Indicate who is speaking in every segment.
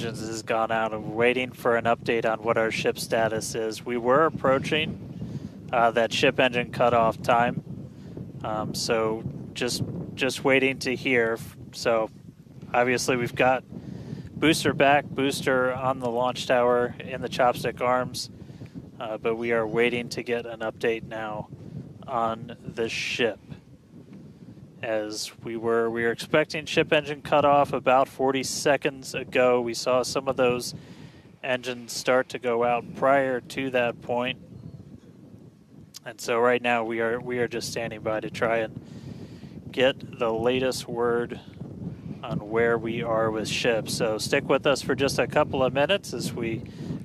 Speaker 1: engines has gone out and waiting for an update on what our ship status is. We were approaching uh, that ship engine cutoff time, um, so just just waiting to hear. So obviously we've got booster back, booster on the launch tower in the chopstick arms, uh, but we are waiting to get an update now on the ship. As we were, we were expecting ship engine cutoff about 40 seconds ago. We saw some of those engines start to go out prior to that point, and so right now we are we are just standing by to try and get the latest word on where we are with ships. So stick with us for just a couple of minutes as we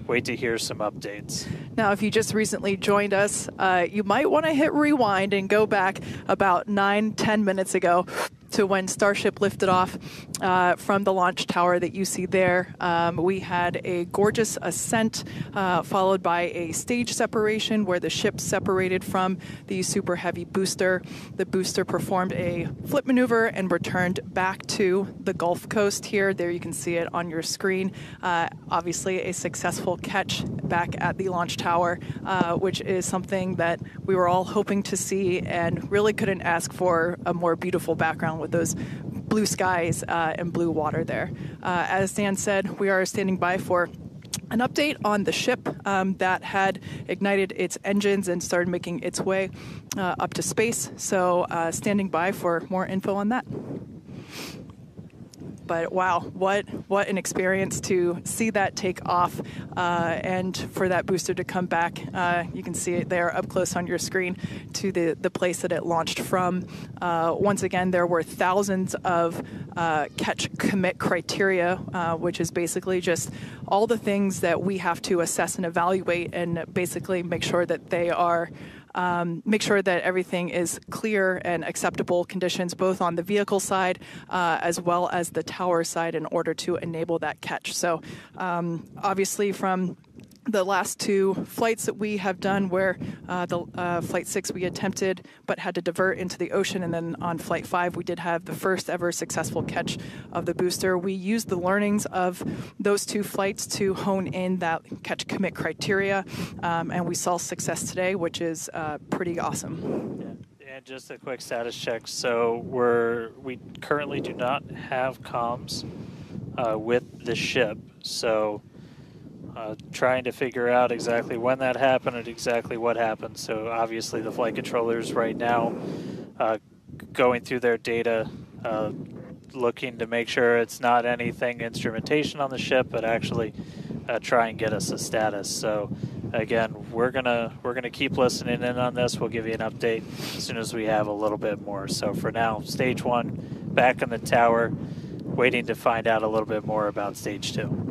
Speaker 1: wait to hear some updates.
Speaker 2: Now, if you just recently joined us, uh, you might want to hit rewind and go back about nine, ten minutes ago to when Starship lifted off uh, from the launch tower that you see there. Um, we had a gorgeous ascent uh, followed by a stage separation where the ship separated from the super heavy booster. The booster performed a flip maneuver and returned back to the Gulf Coast here. There you can see it on your screen. Uh, obviously, a successful catch back at the launch tower, uh, which is something that we were all hoping to see and really couldn't ask for a more beautiful background with those blue skies uh, and blue water there. Uh, as Dan said, we are standing by for an update on the ship um, that had ignited its engines and started making its way uh, up to space. So, uh, standing by for more info on that but wow, what what an experience to see that take off uh, and for that booster to come back. Uh, you can see it there up close on your screen to the the place that it launched from. Uh, once again, there were thousands of uh, catch commit criteria, uh, which is basically just all the things that we have to assess and evaluate, and basically make sure that they are um, make sure that everything is clear and acceptable conditions, both on the vehicle side uh, as well as the tower side, in order to enable that catch. So, um, obviously, from the last two flights that we have done, where uh, the uh, flight six we attempted but had to divert into the ocean, and then on flight five we did have the first ever successful catch of the booster. We used the learnings of those two flights to hone in that catch commit criteria, um, and we saw success today, which is uh, pretty awesome.
Speaker 1: Yeah. And just a quick status check. So we're we currently do not have comms uh, with the ship. So uh, trying to figure out exactly when that happened and exactly what happened. So obviously the flight controllers right now uh, going through their data, uh, looking to make sure it's not anything instrumentation on the ship, but actually uh, try and get us a status. So again, we're gonna we're gonna keep listening in on this. We'll give you an update as soon as we have a little bit more. So for now, stage one, back in the tower, waiting to find out a little bit more about stage two.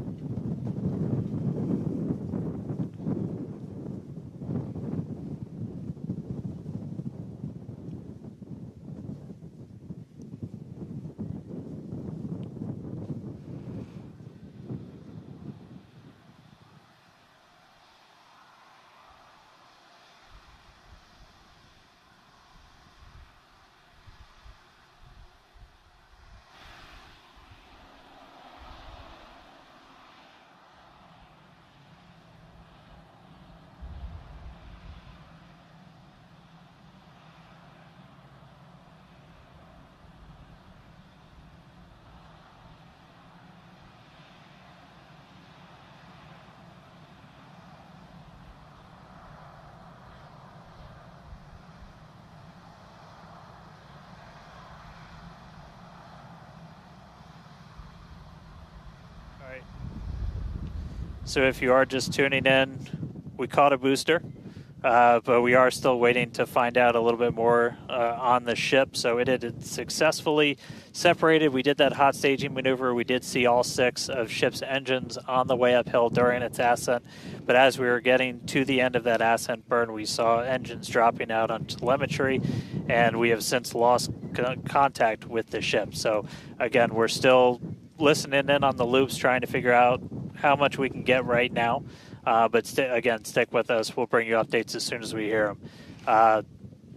Speaker 1: So if you are just tuning in, we caught a booster, uh, but we are still waiting to find out a little bit more uh, on the ship. So it had successfully separated. We did that hot staging maneuver. We did see all six of ship's engines on the way uphill during its ascent. But as we were getting to the end of that ascent burn, we saw engines dropping out on telemetry, and we have since lost contact with the ship. So again, we're still listening in on the loops, trying to figure out how much we can get right now. Uh, but st- again, stick with us. We'll bring you updates as soon as we hear them. Uh,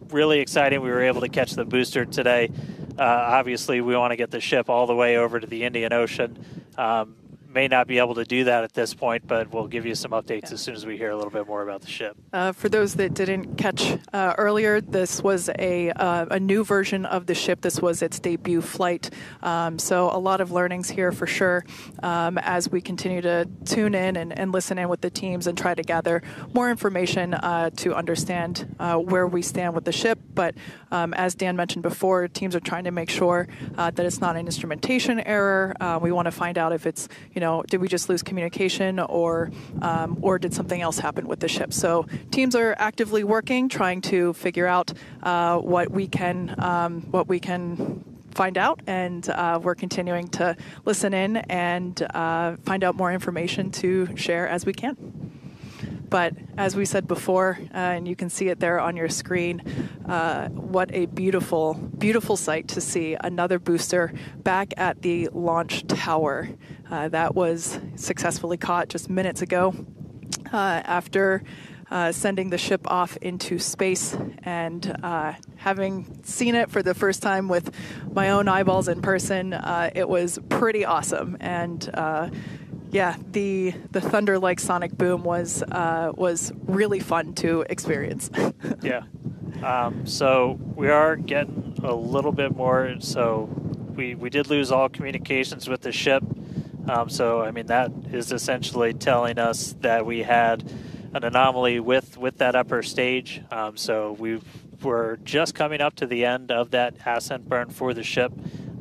Speaker 1: really exciting. We were able to catch the booster today. Uh, obviously, we want to get the ship all the way over to the Indian Ocean. Um, may not be able to do that at this point, but we'll give you some updates as soon as we hear a little bit more about the ship.
Speaker 2: Uh, for those that didn't catch uh, earlier, this was a uh, a new version of the ship. This was its debut flight, um, so a lot of learnings here for sure um, as we continue to tune in and, and, listen in with the teams and try to gather more information uh, to understand uh, where we stand with the ship. But um, as Dan mentioned before, teams are trying to make sure uh, that it's not an instrumentation error. we want to find out if it's you know, did we just lose communication or um, or did something else happen with the ship? So teams are actively working, trying to figure out uh, what we can um, what we can find out, and uh, we're continuing to listen in and uh, find out more information to share as we can. But as we said before, uh, and you can see it there on your screen, uh, what a beautiful, beautiful sight to see another booster back at the launch tower. Uh, that was successfully caught just minutes ago uh, after. Uh, sending the ship off into space and uh, having seen it for the first time with my own eyeballs in person, uh, it was pretty awesome. And uh, yeah, the the thunder like sonic boom was uh, was really fun to experience.
Speaker 1: yeah. Um, so we are getting a little bit more. So we we did lose all communications with the ship. Um, so I mean that is essentially telling us that we had an anomaly with with that upper stage. Um, so we were just coming up to the end of that ascent burn for the ship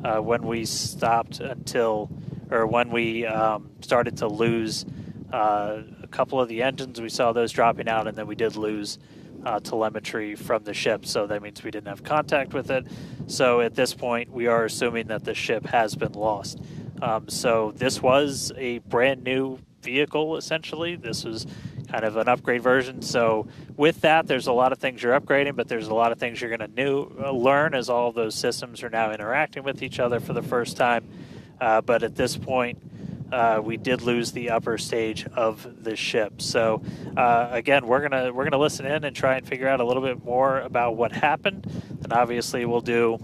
Speaker 1: uh, when we stopped until or when we um, started to lose uh, a couple of the engines, we saw those dropping out, and then we did lose uh, telemetry from the ship. So that means we didn't have contact with it. So at this point, we are assuming that the ship has been lost. Um, so this was a brand new vehicle, essentially. This was kind of an upgrade version. So with that, there's a lot of things you're upgrading, but there's a lot of things you're going to new uh, learn as all those systems are now interacting with each other for the first time. Uh, but at this point, uh, we did lose the upper stage of the ship. So uh, again, we're gonna we're gonna listen in and try and figure out a little bit more about what happened. And obviously, we'll do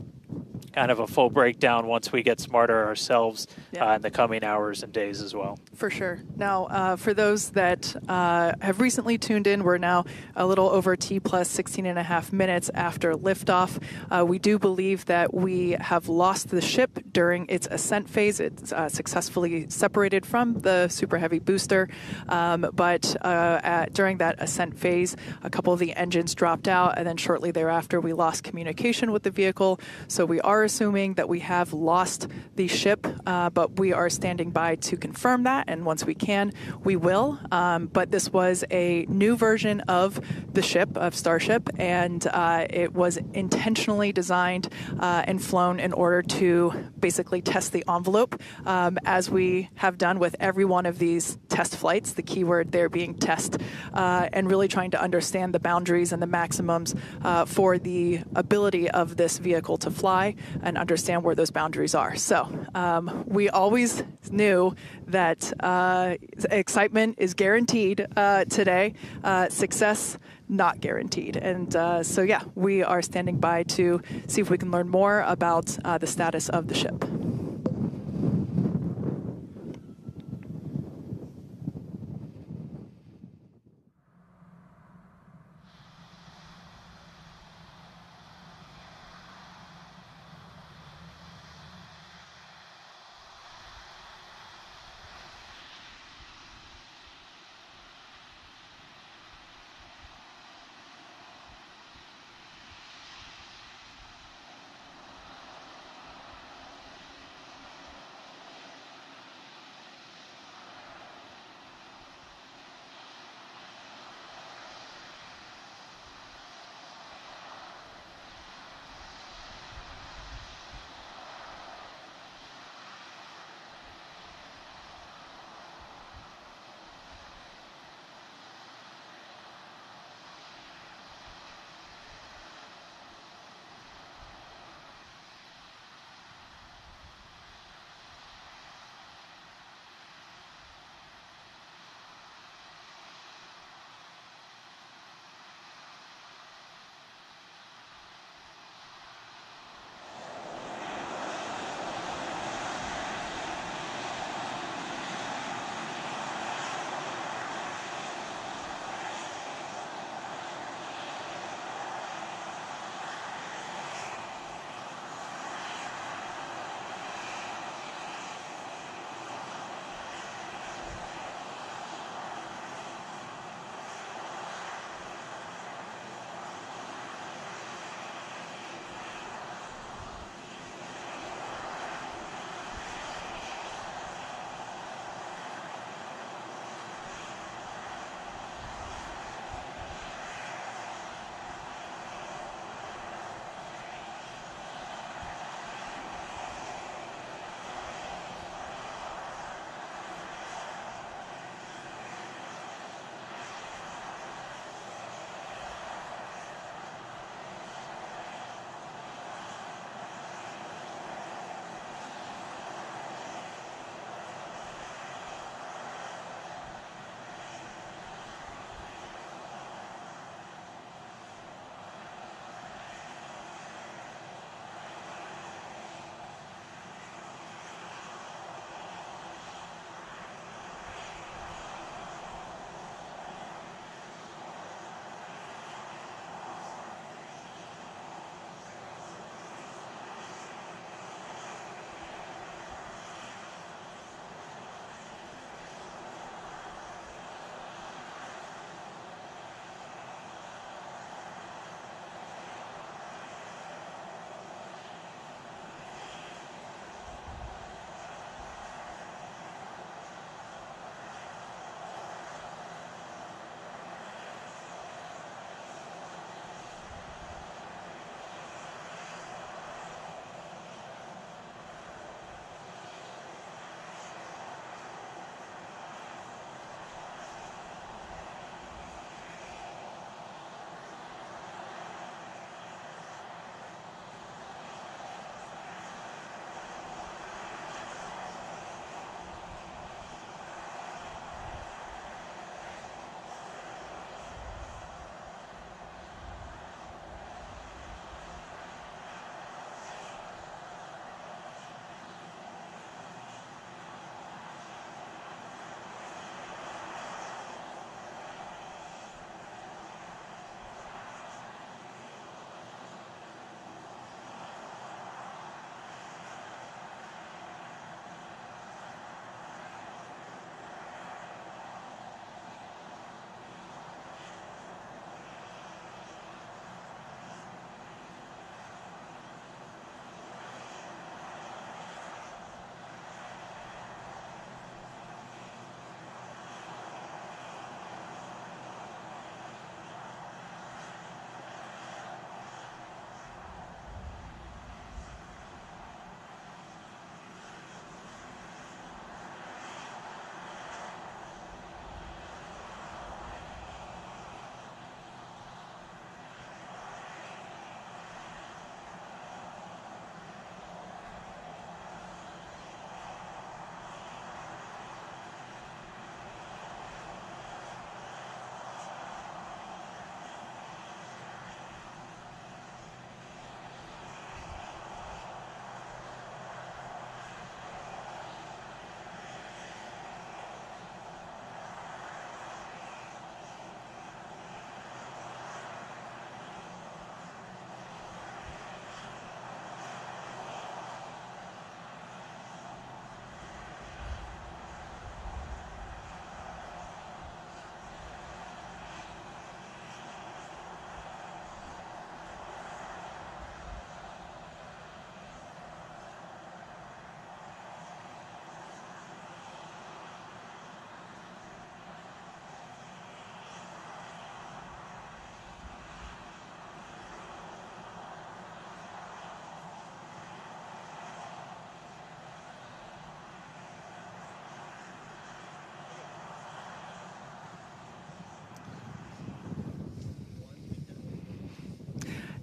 Speaker 1: kind of a full breakdown once we get smarter ourselves yeah. uh, in the coming hours and days as well.
Speaker 2: For sure. Now, uh, for those that uh, have recently tuned in, we're now a little over T plus 16 and a half minutes after liftoff. Uh, we do believe that we have lost the ship during its ascent phase. It's uh, successfully separated from the Super Heavy booster, um, but uh, at, during that ascent phase, a couple of the engines dropped out, and then shortly thereafter, we lost communication with the vehicle. So we are assuming that we have lost the ship, uh, but we are standing by to confirm that. And once we can, we will. Um, but this was a new version of the ship, of Starship, and uh, it was intentionally designed uh, and flown in order to basically test the envelope, um, as we have done with every one of these test flights, the keyword there being test, uh, and really trying to understand the boundaries and the maximums uh, for the ability of this vehicle to fly and understand where those boundaries are. So um, we always knew that uh, excitement is guaranteed uh, today, uh, success not guaranteed. And uh, so, yeah, we are standing by to see if we can learn more about uh, the status of the ship.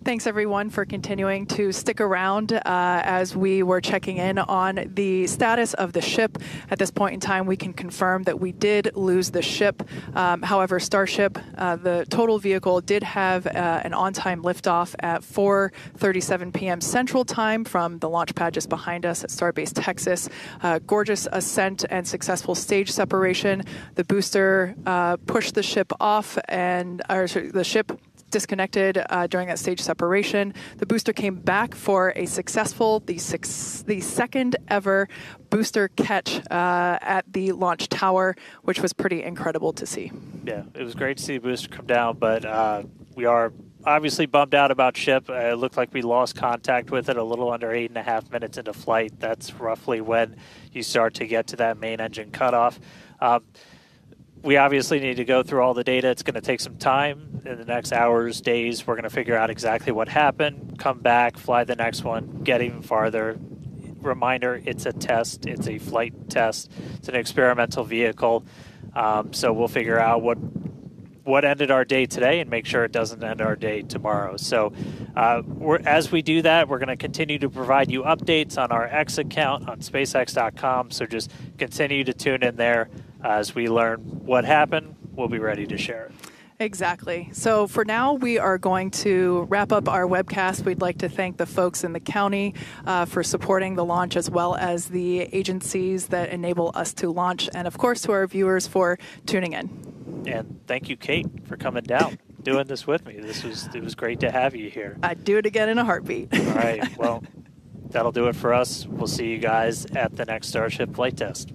Speaker 2: Thanks, everyone, for continuing to stick around uh, as we were checking in on the status of the ship. At this point in time, we can confirm that we did lose the ship. Um, however, Starship, uh, the total vehicle, did have uh, an on-time liftoff at 4:37 p.m. Central Time from the launch pad just behind us at Starbase Texas. Uh, gorgeous ascent and successful stage separation. The booster uh, pushed the ship off, and or, the ship disconnected uh, during that stage separation. The booster came back for a successful, the, six, the second ever booster catch uh, at the launch tower, which was pretty incredible to see.
Speaker 1: Yeah, it was great to see the booster come down, but uh, we are obviously bummed out about ship. Uh, it looked like we lost contact with it a little under eight and a half minutes into flight. That's roughly when you start to get to that main engine cutoff. Um, we obviously need to go through all the data. It's going to take some time. In the next hours, days, we're going to figure out exactly what happened, come back, fly the next one, get even farther. Reminder it's a test, it's a flight test, it's an experimental vehicle. Um, so we'll figure out what what ended our day today and make sure it doesn't end our day tomorrow. So, uh, as we do that, we're going to continue to provide you updates on our X account on SpaceX.com. So just continue to tune in there as we learn what happened. We'll be ready to share it.
Speaker 2: Exactly. So for now, we are going to wrap up our webcast. We'd like to thank the folks in the county uh, for supporting the launch, as well as the agencies that enable us to launch, and of course to our viewers for tuning in.
Speaker 1: And thank you, Kate, for coming down, doing this with me. This was it was great to have you here.
Speaker 2: I'd do it again in a heartbeat.
Speaker 1: All right. Well, that'll do it for us. We'll see you guys at the next Starship flight test.